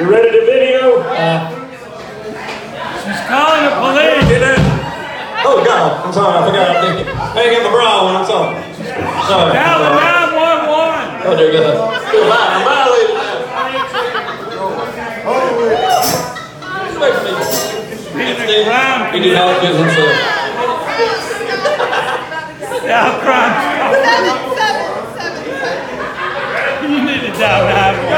You ready to video? Uh, She's calling the police. Did that? Oh God, I'm sorry. I forgot. I'm thinking. I ain't the bra on. I'm sorry. Sorry. Dial the nine one one. Oh dear God. Still lying. I'm violated. He did not give himself. Yeah, I'm crying. Seven, seven, seven. You need to dial nine.